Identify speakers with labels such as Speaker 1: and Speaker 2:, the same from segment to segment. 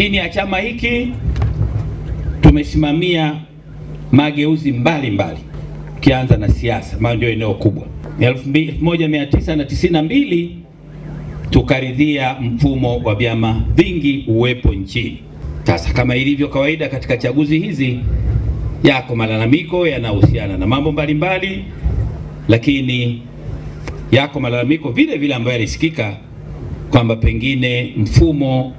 Speaker 1: Chini ya chama hiki tumesimamia mageuzi mbalimbali, ukianza na siasa ambayo ndio eneo kubwa. 1992 tukaridhia mfumo wa vyama vingi uwepo nchini. Sasa kama ilivyo kawaida katika chaguzi hizi, yako malalamiko yanahusiana na mambo mbalimbali, lakini yako malalamiko vile vile ambayo yalisikika kwamba pengine mfumo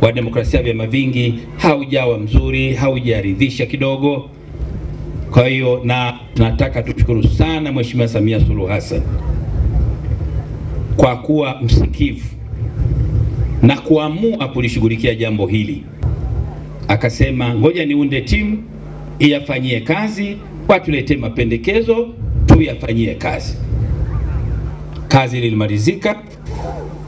Speaker 1: wa demokrasia ya vyama vingi haujawa mzuri, haujaridhisha kidogo. Kwa hiyo na tunataka tumshukuru sana Mheshimiwa Samia Suluhu Hassan kwa kuwa msikivu na kuamua kulishughulikia jambo hili. Akasema ngoja niunde timu iyafanyie kazi, watuletee mapendekezo tuyafanyie kazi. Kazi ilimalizika.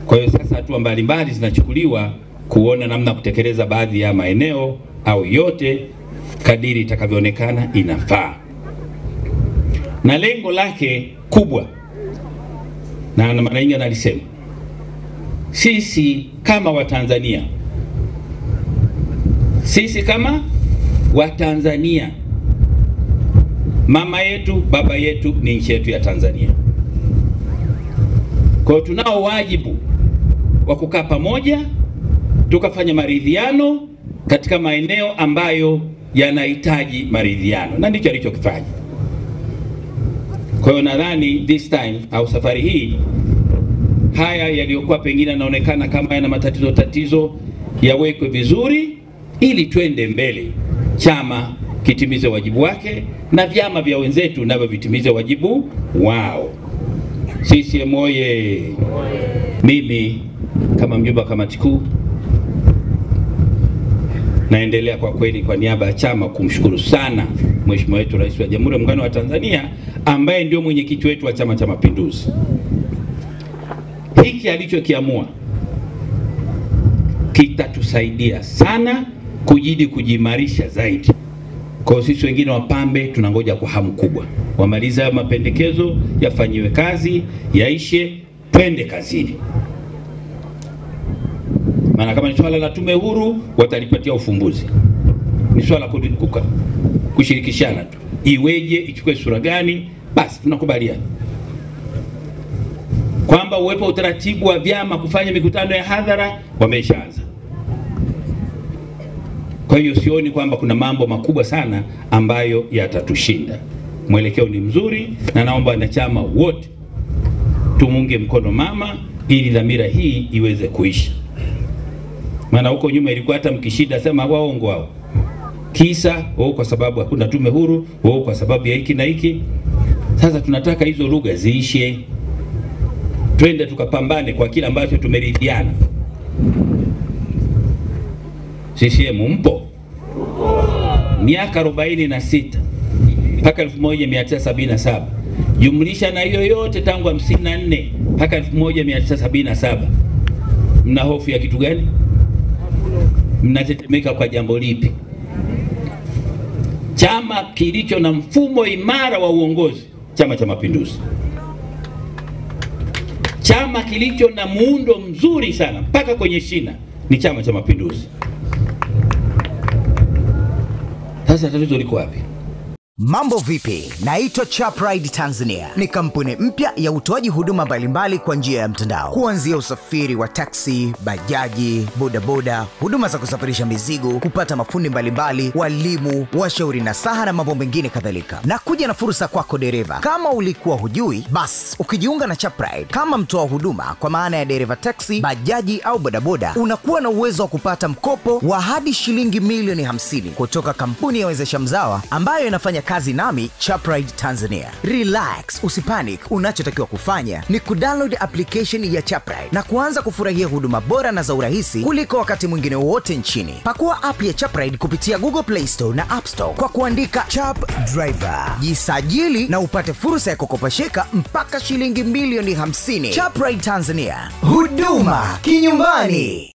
Speaker 1: Kwa hiyo sasa hatua mbalimbali zinachukuliwa kuona namna kutekeleza baadhi ya maeneo au yote kadiri itakavyoonekana inafaa, na lengo lake kubwa, na mara nyingi analisema, sisi kama Watanzania, sisi kama Watanzania, mama yetu baba yetu ni nchi yetu ya Tanzania. Kwa hiyo tunao wajibu wa kukaa pamoja tukafanya maridhiano katika maeneo ambayo yanahitaji maridhiano, na ndicho alichokifanya. Kwa hiyo nadhani this time au safari hii, haya yaliyokuwa pengine yanaonekana kama yana matatizo tatizo yawekwe vizuri, ili twende mbele, chama kitimize wajibu wake na vyama vya wenzetu navyo vitimize wajibu wao. CCM oye! Mimi kama mjumbe wa kamati kuu naendelea kwa kweli kwa niaba ya chama kumshukuru sana Mheshimiwa wetu Rais wa Jamhuri ya Muungano wa Tanzania ambaye ndio mwenyekiti wetu wa Chama cha Mapinduzi. Hiki alichokiamua kitatusaidia sana kujidi kujimarisha zaidi. Kwa sisi wengine wapambe tunangoja kwa hamu kubwa, wamaliza hayo mapendekezo, yafanyiwe kazi, yaishe, twende kazini maana kama ni swala la tume huru watalipatia ufumbuzi, ni swala kuka kushirikishana tu, iweje, ichukue sura gani, basi tunakubaliana kwamba uwepo utaratibu wa vyama kufanya mikutano ya hadhara, wameshaanza. Kwa hiyo sioni kwamba kuna mambo makubwa sana ambayo yatatushinda. Mwelekeo ni mzuri, na naomba wanachama wote tumunge mkono mama ili dhamira hii iweze kuisha maana huko nyuma ilikuwa hata mkishida sema waongo wao, kisa wao kwa sababu hakuna tume huru, wao kwa sababu ya hiki na hiki. Sasa tunataka hizo lugha ziishe, twende tukapambane kwa kile ambacho tumeridhiana. CCM mpo? miaka 46 mpaka 1977 jumlisha na hiyo yote tangu 54 mpaka 1977 mna hofu ya kitu gani? Mnatetemeka kwa jambo lipi? Chama kilicho na mfumo imara wa uongozi, Chama cha Mapinduzi, chama kilicho na muundo mzuri sana mpaka kwenye shina ni Chama cha Mapinduzi. Sasa tatizo liko wapi?
Speaker 2: Mambo vipi? Naitwa Chapride Tanzania. Ni kampuni mpya ya utoaji huduma mbalimbali kwa njia ya mtandao, kuanzia usafiri wa taksi, bajaji, bodaboda, huduma za kusafirisha mizigo, kupata mafundi mbalimbali, walimu, washauri na saha na mambo mengine kadhalika. Na kuja na fursa kwako dereva, kama ulikuwa hujui, bas ukijiunga na Chapride kama mtoa huduma, kwa maana ya dereva taksi, bajaji au bodaboda, unakuwa na uwezo wa kupata mkopo wa hadi shilingi milioni 50 kutoka kampuni ya wezesha mzawa ambayo inafanya kazi nami Chapride Tanzania. Relax, usipanic. Unachotakiwa kufanya ni kudownload application ya Chapride na kuanza kufurahia huduma bora na za urahisi kuliko wakati mwingine wowote nchini. Pakua app ya Chapride kupitia Google Play Store na App Store kwa kuandika Chap Driver. Jisajili na upate fursa ya kukopesheka mpaka shilingi milioni 50. Chapride Tanzania, huduma kinyumbani.